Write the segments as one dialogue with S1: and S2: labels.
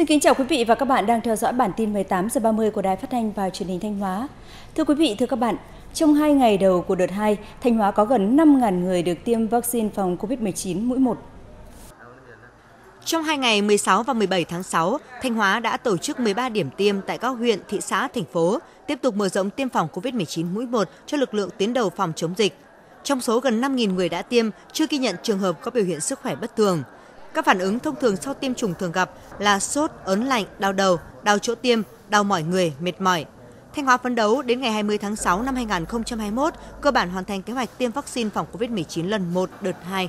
S1: Xin kính chào quý vị và các bạn đang theo dõi bản tin 18 giờ 30 của Đài Phát thanh và Truyền hình Thanh Hóa. Thưa quý vị, thưa các bạn, trong 2 ngày đầu của đợt 2, Thanh Hóa có gần 5.000 người được tiêm vaccine phòng COVID-19 mũi 1.
S2: Trong 2 ngày 16 và 17 tháng 6, Thanh Hóa đã tổ chức 13 điểm tiêm tại các huyện, thị xã, thành phố, tiếp tục mở rộng tiêm phòng COVID-19 mũi 1 cho lực lượng tuyến đầu phòng chống dịch. Trong số gần 5.000 người đã tiêm, chưa ghi nhận trường hợp có biểu hiện sức khỏe bất thường. Các phản ứng thông thường sau tiêm chủng thường gặp là sốt, ớn lạnh, đau đầu, đau chỗ tiêm, đau mỏi người, mệt mỏi. Thanh Hóa phấn đấu đến ngày 20 tháng 6 năm 2021 cơ bản hoàn thành kế hoạch tiêm vaccine phòng COVID-19 lần 1 đợt 2.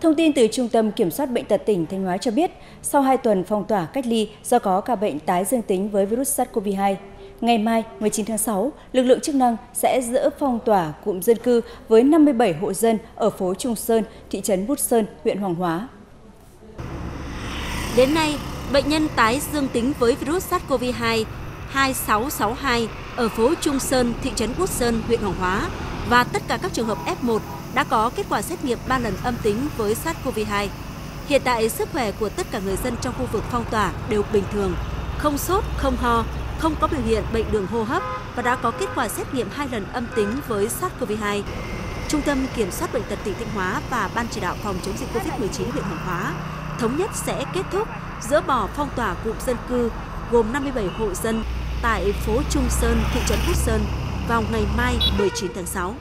S1: Thông tin từ Trung tâm Kiểm soát Bệnh tật tỉnh Thanh Hóa cho biết, sau 2 tuần phong tỏa cách ly do có ca bệnh tái dương tính với virus SARS-CoV-2, ngày mai 19 tháng 6, lực lượng chức năng sẽ dỡ phong tỏa cụm dân cư với 57 hộ dân ở phố Trung Sơn, thị trấn Bút Sơn, huyện Hoàng Hóa.
S3: Đến nay, bệnh nhân tái dương tính với virus SARS-CoV-2 2662 ở phố Trung Sơn, thị trấn Bút Sơn, huyện Hoàng Hóa và tất cả các trường hợp F1 đã có kết quả xét nghiệm 3 lần âm tính với SARS-CoV-2. Hiện tại, sức khỏe của tất cả người dân trong khu vực phong tỏa đều bình thường, không sốt, không ho, không có biểu hiện bệnh đường hô hấp và đã có kết quả xét nghiệm 2 lần âm tính với SARS-CoV-2. Trung tâm Kiểm soát Bệnh tật tỉnh Thanh Hóa và Ban chỉ đạo phòng chống dịch COVID-19 huyện Hoàng Hóa thống nhất sẽ kết thúc dỡ bỏ phong tỏa cụm dân cư gồm 57 hộ dân tại phố Trung Sơn, thị trấn Phúc Sơn vào ngày mai 19 tháng 6.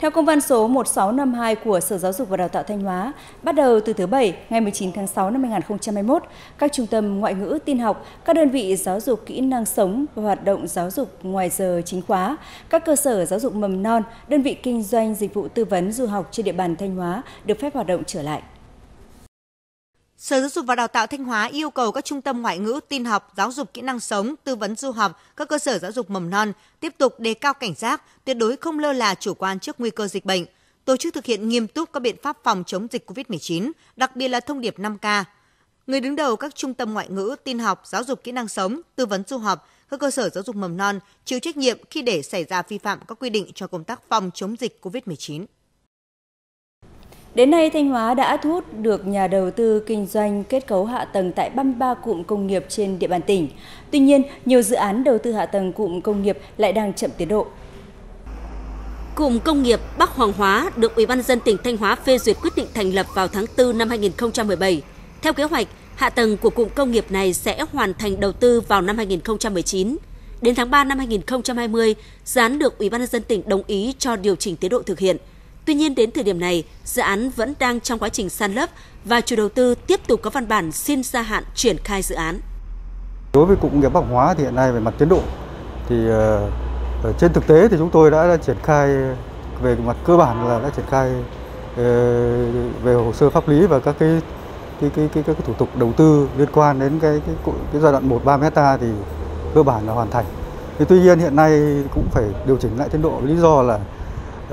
S1: Theo công văn số 1652 của Sở Giáo dục và Đào tạo Thanh Hóa, bắt đầu từ thứ Bảy ngày 19 tháng 6 năm 2021, các trung tâm ngoại ngữ tin học, các đơn vị giáo dục kỹ năng sống và hoạt động giáo dục ngoài giờ chính khóa, các cơ sở giáo dục mầm non, đơn vị kinh doanh dịch vụ tư vấn du học trên địa bàn Thanh Hóa được phép hoạt động trở lại.
S2: Sở Giáo dục và Đào tạo Thanh Hóa yêu cầu các trung tâm ngoại ngữ, tin học, giáo dục kỹ năng sống, tư vấn du học, các cơ sở giáo dục mầm non tiếp tục đề cao cảnh giác, tuyệt đối không lơ là chủ quan trước nguy cơ dịch bệnh, tổ chức thực hiện nghiêm túc các biện pháp phòng chống dịch COVID-19, đặc biệt là thông điệp 5K. Người đứng đầu các trung tâm ngoại ngữ, tin học, giáo dục kỹ năng sống, tư vấn du học, các cơ sở giáo dục mầm non chịu trách nhiệm khi để xảy ra vi phạm các quy định cho công tác phòng chống dịch COVID-19.
S1: Đến nay, Thanh Hóa đã thu hút được nhà đầu tư kinh doanh kết cấu hạ tầng tại 33 cụm công nghiệp trên địa bàn tỉnh. Tuy nhiên, nhiều dự án đầu tư hạ tầng cụm công nghiệp lại đang chậm tiến độ.
S3: Cụm công nghiệp Bắc Hoàng Hóa được Ủy ban dân tỉnh Thanh Hóa phê duyệt quyết định thành lập vào tháng 4 năm 2017. Theo kế hoạch, hạ tầng của cụm công nghiệp này sẽ hoàn thành đầu tư vào năm 2019. Đến tháng 3 năm 2020, dự án được Ủy ban nhân dân tỉnh đồng ý cho điều chỉnh tiến độ thực hiện – Tuy nhiên đến thời điểm này, dự án vẫn đang trong quá trình san lấp và chủ đầu tư tiếp tục có văn bản xin gia hạn triển khai dự án.
S4: Đối với cụm nghiệp Bắc Hóa thì hiện nay về mặt tiến độ thì uh, trên thực tế thì chúng tôi đã, đã triển khai về mặt cơ bản là đã triển khai uh, về hồ sơ pháp lý và các cái cái cái cái, cái, cái thủ tục đầu tư liên quan đến cái cái, cái, cái giai đoạn 1 3 hecta thì cơ bản là hoàn thành. Thì tuy nhiên hiện nay cũng phải điều chỉnh lại tiến độ lý do là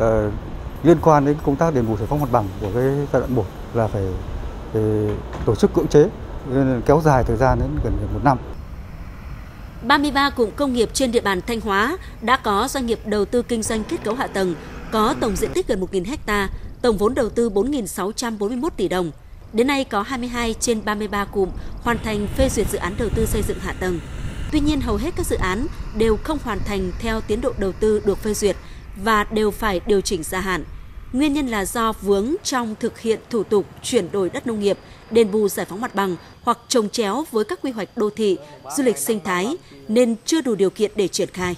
S4: uh, liên quan đến công tác đền bù giải phóng mặt bằng của cái giai đoạn 1 là phải, phải tổ chức cưỡng chế kéo dài thời gian đến gần một năm.
S3: 33 cụm công nghiệp trên địa bàn Thanh Hóa đã có doanh nghiệp đầu tư kinh doanh kết cấu hạ tầng, có tổng diện tích gần 1.000 ha, tổng vốn đầu tư 4.641 tỷ đồng. Đến nay có 22 trên 33 cụm hoàn thành phê duyệt dự án đầu tư xây dựng hạ tầng. Tuy nhiên hầu hết các dự án đều không hoàn thành theo tiến độ đầu tư được phê duyệt và đều phải điều chỉnh gia hạn. Nguyên nhân là do vướng trong thực hiện thủ tục chuyển đổi đất nông nghiệp, đền bù giải phóng mặt bằng hoặc trồng chéo với các quy hoạch đô thị, du lịch sinh thái nên chưa đủ điều kiện để triển khai.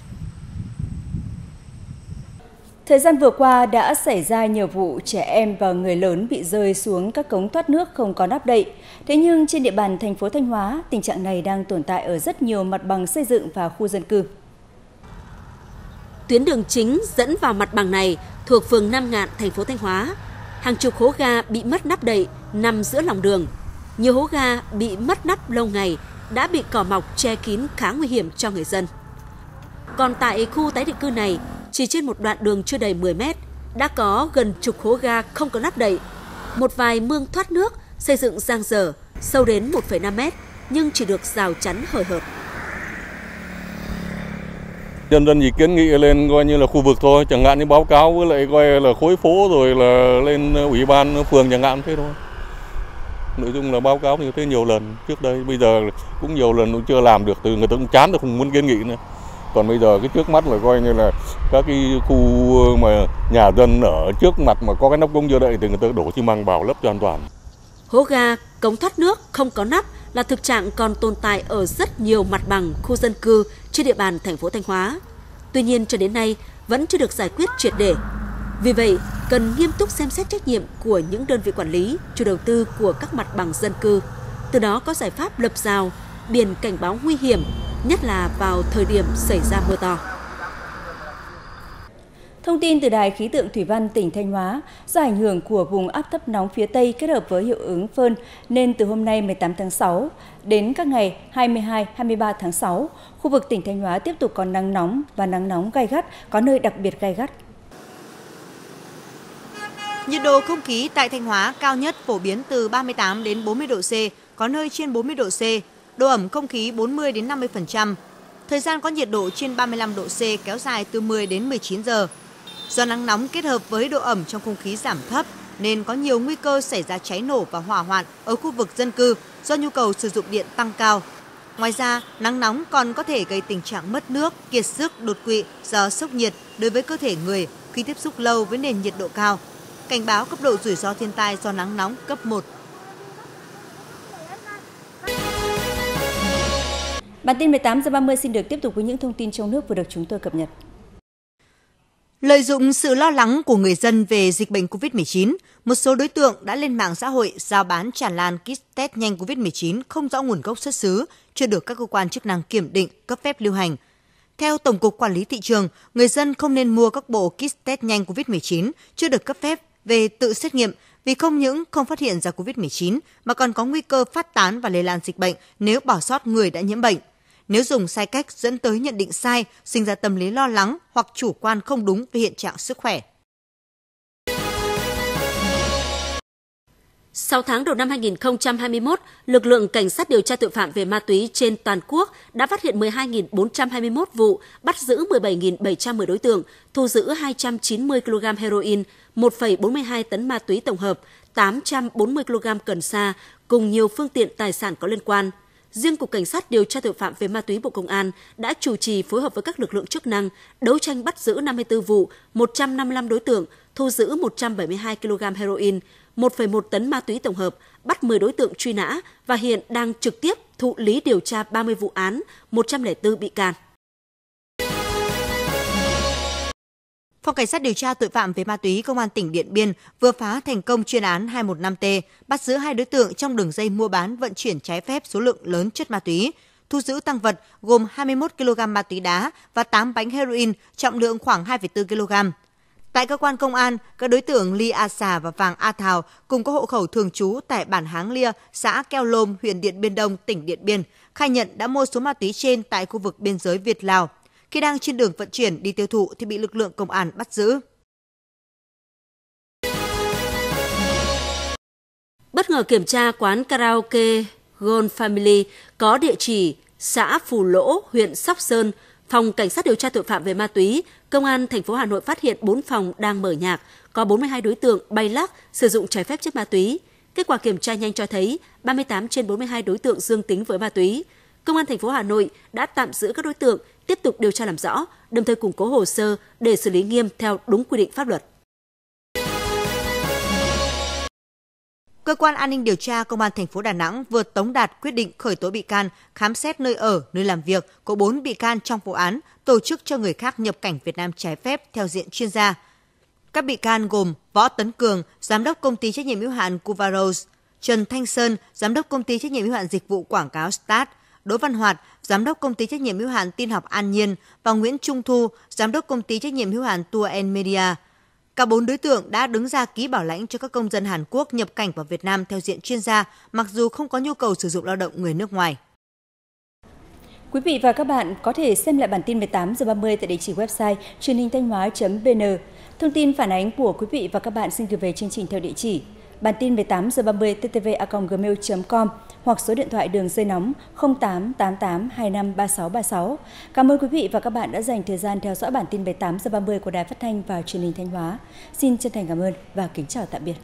S1: Thời gian vừa qua đã xảy ra nhiều vụ trẻ em và người lớn bị rơi xuống các cống thoát nước không có nắp đậy. Thế nhưng trên địa bàn thành phố Thanh Hóa, tình trạng này đang tồn tại ở rất nhiều mặt bằng xây dựng và khu dân cư.
S3: Tuyến đường chính dẫn vào mặt bằng này thuộc phường Nam Ngạn, thành phố Thanh Hóa. Hàng chục hố ga bị mất nắp đậy nằm giữa lòng đường. Nhiều hố ga bị mất nắp lâu ngày đã bị cỏ mọc che kín khá nguy hiểm cho người dân. Còn tại khu tái định cư này, chỉ trên một đoạn đường chưa đầy 10 mét, đã có gần chục hố ga không có nắp đậy. Một vài mương thoát nước xây dựng giang dở, sâu đến 1,5 mét, nhưng chỉ được rào chắn hời hợt.
S5: Nhân dân chỉ kiến nghị lên coi như là khu vực thôi, chẳng hạn như báo cáo với lại coi là khối phố rồi là lên ờ, ủy ban phường chẳng hạn thế thôi. nội dung là báo cáo như thế nhiều lần trước đây bây giờ cũng nhiều lần cũng chưa làm được từ người ta cũng chán rồi không muốn kiến nghị nữa còn bây giờ cái trước mắt là coi như là các cái khu mà nhà dân ở trước mặt mà có cái nắp cống chưa đậy thì người ta đổ xi măng vào lấp cho an toàn
S3: Hố ga, cống thoát nước không có nắp là thực trạng còn tồn tại ở rất nhiều mặt bằng khu dân cư trên địa bàn thành phố Thanh Hóa. Tuy nhiên cho đến nay vẫn chưa được giải quyết triệt để. Vì vậy, cần nghiêm túc xem xét trách nhiệm của những đơn vị quản lý, chủ đầu tư của các mặt bằng dân cư. Từ đó có giải pháp lập rào, biển cảnh báo nguy hiểm, nhất là vào thời điểm xảy ra mưa to.
S1: Thông tin từ Đài khí tượng Thủy văn tỉnh Thanh Hóa, do ảnh hưởng của vùng áp thấp nóng phía Tây kết hợp với hiệu ứng phơn nên từ hôm nay 18 tháng 6 đến các ngày 22, 23 tháng 6, khu vực tỉnh Thanh Hóa tiếp tục có nắng nóng và nắng nóng gai gắt, có nơi đặc biệt gai gắt.
S2: Nhiệt độ không khí tại Thanh Hóa cao nhất phổ biến từ 38 đến 40 độ C, có nơi trên 40 độ C, độ ẩm không khí 40 đến 50%. Thời gian có nhiệt độ trên 35 độ C kéo dài từ 10 đến 19 giờ. Do nắng nóng kết hợp với độ ẩm trong không khí giảm thấp nên có nhiều nguy cơ xảy ra cháy nổ và hỏa hoạn ở khu vực dân cư do nhu cầu sử dụng điện tăng cao. Ngoài ra, nắng nóng còn có thể gây tình trạng mất nước, kiệt sức, đột quỵ do sốc nhiệt đối với cơ thể người khi tiếp xúc lâu với nền nhiệt độ cao. Cảnh báo cấp độ rủi ro thiên tai do nắng nóng cấp 1.
S1: Bản tin 18 giờ 30 xin được tiếp tục với những thông tin trong nước vừa được chúng tôi cập nhật.
S2: Lợi dụng sự lo lắng của người dân về dịch bệnh COVID-19, một số đối tượng đã lên mạng xã hội giao bán tràn lan kit test nhanh COVID-19 không rõ nguồn gốc xuất xứ, chưa được các cơ quan chức năng kiểm định, cấp phép lưu hành. Theo Tổng cục Quản lý Thị trường, người dân không nên mua các bộ kit test nhanh COVID-19 chưa được cấp phép về tự xét nghiệm vì không những không phát hiện ra COVID-19 mà còn có nguy cơ phát tán và lây lan dịch bệnh nếu bỏ sót người đã nhiễm bệnh. Nếu dùng sai cách dẫn tới nhận định sai, sinh ra tâm lý lo lắng hoặc chủ quan không đúng về hiện trạng sức khỏe.
S3: 6 tháng đầu năm 2021, lực lượng cảnh sát điều tra tội phạm về ma túy trên toàn quốc đã phát hiện 12.421 vụ, bắt giữ 17.710 đối tượng, thu giữ 290 kg heroin, 1,42 tấn ma túy tổng hợp, 840 kg cần sa cùng nhiều phương tiện tài sản có liên quan. Riêng Cục Cảnh sát điều tra tội phạm về ma túy Bộ Công an đã chủ trì phối hợp với các lực lượng chức năng đấu tranh bắt giữ 54 vụ, 155 đối tượng, thu giữ 172 kg heroin, 1,1 tấn ma túy tổng hợp, bắt 10 đối tượng truy nã và hiện đang trực tiếp thụ lý điều tra 30 vụ án, 104 bị can.
S2: Phòng Cảnh sát điều tra tội phạm về ma túy Công an tỉnh Điện Biên vừa phá thành công chuyên án 215T, bắt giữ hai đối tượng trong đường dây mua bán vận chuyển trái phép số lượng lớn chất ma túy, thu giữ tăng vật gồm 21 kg ma túy đá và 8 bánh heroin trọng lượng khoảng 2,4 kg. Tại cơ quan công an, các đối tượng Ly A Sà và Vàng A Thào cùng có hộ khẩu thường trú tại bản Háng Lia, xã Keo Lôm, huyện Điện Biên Đông, tỉnh Điện Biên, khai nhận đã mua số ma túy trên tại khu vực biên giới Việt Lào. Khi đang trên đường vận chuyển đi tiêu thụ thì bị lực lượng công an bắt giữ.
S3: Bất ngờ kiểm tra quán karaoke Gold Family có địa chỉ xã Phù Lỗ, huyện Sóc Sơn, Phòng Cảnh sát điều tra tội phạm về ma túy, Công an thành phố Hà Nội phát hiện 4 phòng đang mở nhạc, có 42 đối tượng bay lắc sử dụng trái phép chất ma túy. Kết quả kiểm tra nhanh cho thấy 38 trên 42 đối tượng dương tính với ma túy. Công an thành phố Hà Nội đã tạm giữ các đối tượng, tiếp tục điều tra làm rõ, đồng thời củng cố hồ sơ để xử lý nghiêm theo đúng quy định pháp luật.
S2: Cơ quan an ninh điều tra Công an thành phố Đà Nẵng vừa tống đạt quyết định khởi tố bị can, khám xét nơi ở, nơi làm việc của 4 bị can trong vụ án tổ chức cho người khác nhập cảnh Việt Nam trái phép theo diện chuyên gia. Các bị can gồm Võ Tấn Cường, giám đốc công ty trách nhiệm hữu hạn Cuvaros, Trần Thanh Sơn, giám đốc công ty trách nhiệm hữu hạn dịch vụ quảng cáo Start, Đỗ Văn Hoạt, giám đốc công ty trách nhiệm hữu hạn tin học An Nhiên và Nguyễn Trung Thu, giám đốc công ty trách nhiệm hữu hạn Tour and Media. Cả bốn đối tượng đã đứng ra ký bảo lãnh cho các công dân Hàn Quốc nhập cảnh vào Việt Nam theo diện chuyên gia, mặc dù không có nhu cầu sử dụng lao động người nước ngoài.
S1: Quý vị và các bạn có thể xem lại bản tin 18 giờ 30 tại địa chỉ website truyền hình thanh hóa.vn. Thông tin phản ánh của quý vị và các bạn xin gửi về chương trình theo địa chỉ bản tin 18 giờ 30 ttv@gmail.com hoặc số điện thoại đường dây nóng 0888253636. Cảm ơn quý vị và các bạn đã dành thời gian theo dõi bản tin 18 giờ 30 của Đài Phát thanh và Truyền hình Thanh Hóa. Xin chân thành cảm ơn và kính chào tạm biệt.